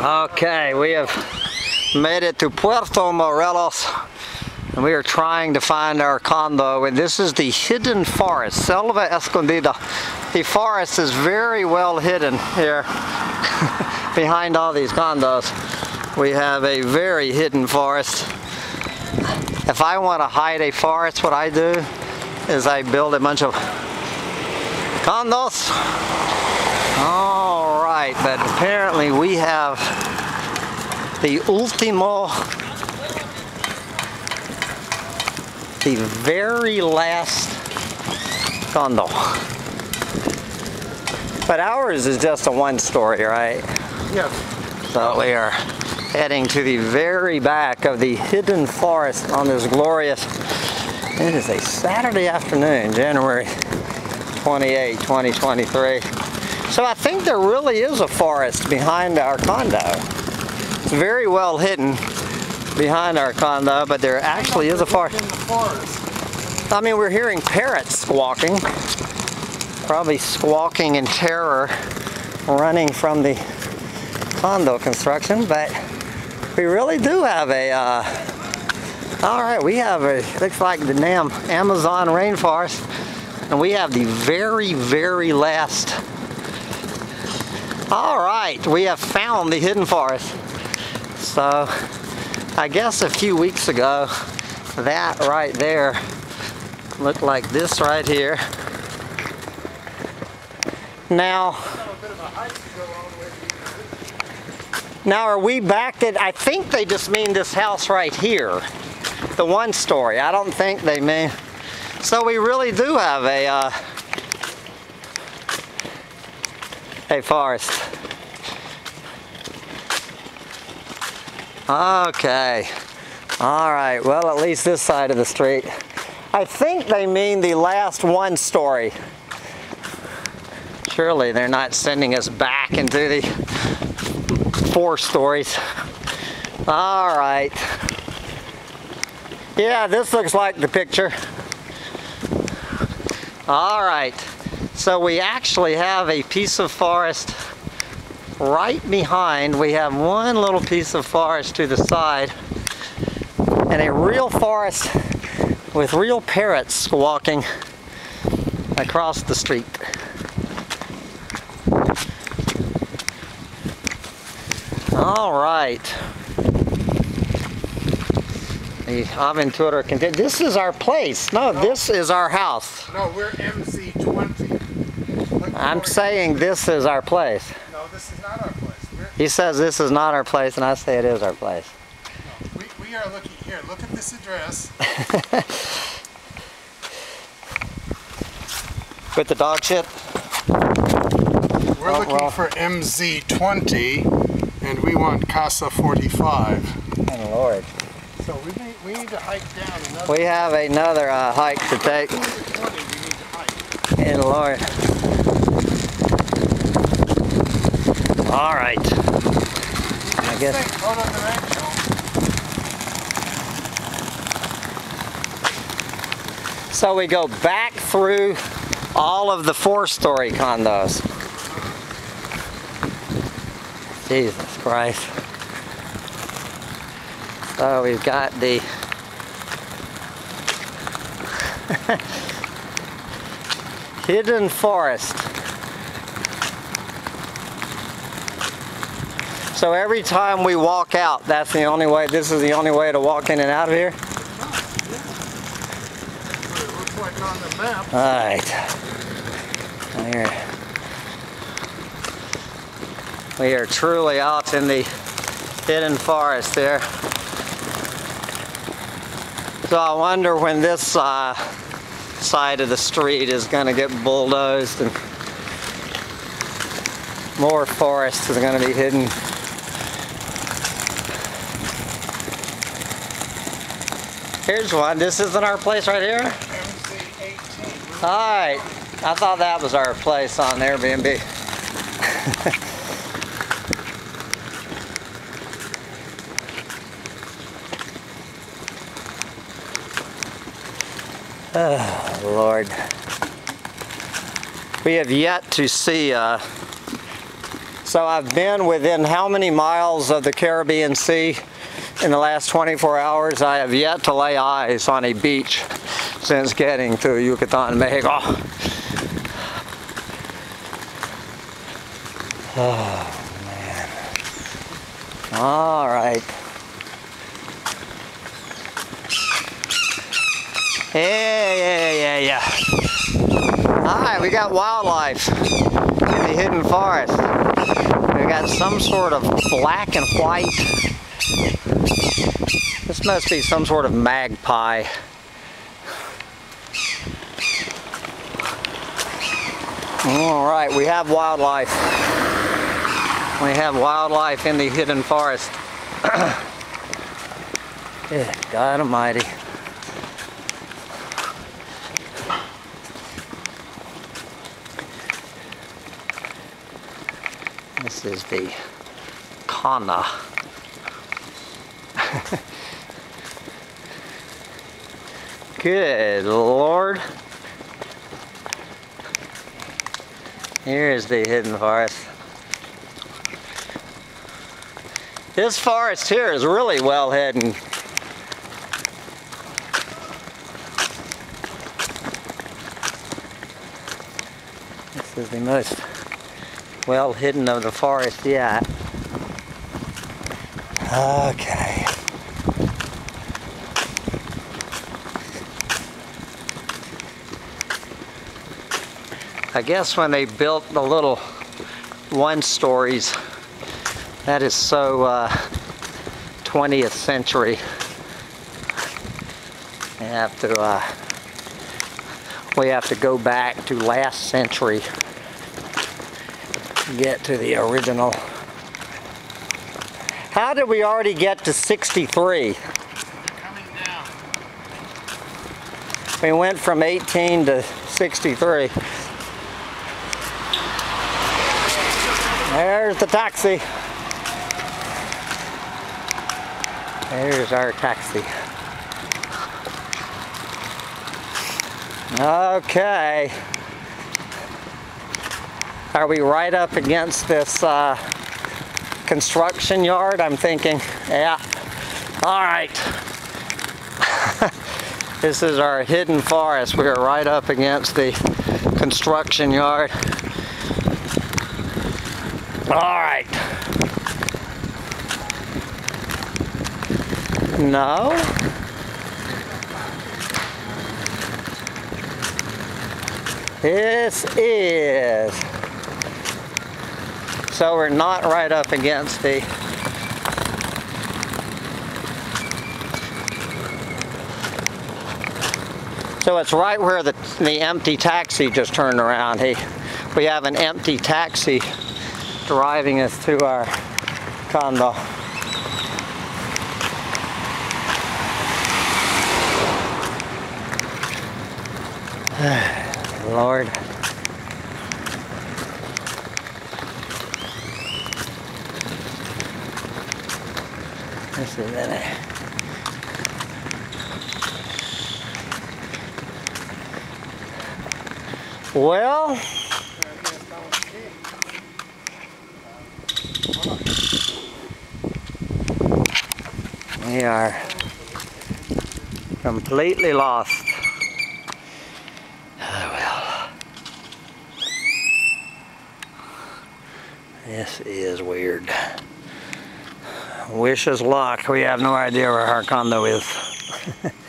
Okay, we have made it to Puerto Morelos and we are trying to find our condo and this is the hidden forest, Selva Escondida. The forest is very well hidden here behind all these condos. We have a very hidden forest. If I want to hide a forest, what I do is I build a bunch of condos. All right, but apparently we have the ultimo, the very last condo. But ours is just a one story, right? Yes. So we are heading to the very back of the hidden forest on this glorious, it is a Saturday afternoon, January 28, 2023. So I think there really is a forest behind our condo. It's very well hidden behind our condo, but there actually is a forest. Forest. I mean, we're hearing parrots squawking, probably squawking in terror, running from the condo construction, but we really do have a, uh, all right, we have a, looks like the damn Amazon rainforest, and we have the very, very last, all right, we have found the hidden forest. So, I guess a few weeks ago, that right there looked like this right here. Now, now are we back at, I think they just mean this house right here. The one story. I don't think they mean, so we really do have a, uh, a forest. Okay. All right. Well, at least this side of the street. I think they mean the last one story. Surely they're not sending us back into the four stories. All right. Yeah, this looks like the picture. All right. So we actually have a piece of forest right behind. We have one little piece of forest to the side and a real forest with real parrots walking across the street. All right. The Aventura. This is our place. No, this is our house. No, we're MZ20. Look I'm saying this is our place. No, this is not our place. We're, He says this is not our place, and I say it is our place. we, we are looking here. Look at this address. With the dog shit? We're Oh, looking well. for MZ20, and we want Casa 45. Oh, Lord. So we need, we need to hike down another. We have another uh, hike to take. 20 we need to hike. Hey, Lord. All right. I guess. Think, photo directional. So we go back through all of the four-story condos. Jesus Christ. So we've got the hidden forest. So every time we walk out, that's the only way, this is the only way to walk in and out of here? Like on the map. All right. Here. We are truly out in the hidden forest there. So I wonder when this uh, side of the street is going to get bulldozed and more forest is going to be hidden. Here's one. This isn't our place right here? MZ18. All right. I thought that was our place on Airbnb. oh, Lord. We have yet to see uh, So I've been within how many miles of the Caribbean Sea in the last 24 hours? I have yet to lay eyes on a beach since getting to Yucatan, Mexico. Oh man. All right. Yeah, yeah, yeah, yeah. All right, we got wildlife in the hidden forest. We got some sort of black and white. This must be some sort of magpie. All right, we have wildlife. We have wildlife in the hidden forest. God Almighty. This is the Kana. Good Lord. Here is the hidden forest. This forest here is really well hidden. This is the most well hidden of the forest yet. Okay. I guess when they built the little one stories, that is so uh, 20th century. We have to uh, we have to go back to last century to get to the original. How did we already get to 63? We went from 18 to 63. There's the taxi. There's our taxi. Okay. Are we right up against this uh, construction yard? I'm thinking, yeah. All right. this is our hidden forest. We are right up against the construction yard. All right. No. This is. So we're not right up against the So it's right where the, the empty taxi just turned around. He, we have an empty taxi driving us to our condo. Lord. This is it. Well, we are completely lost. Ah, well. This is weird. Wish us luck. We have no idea where our condo is.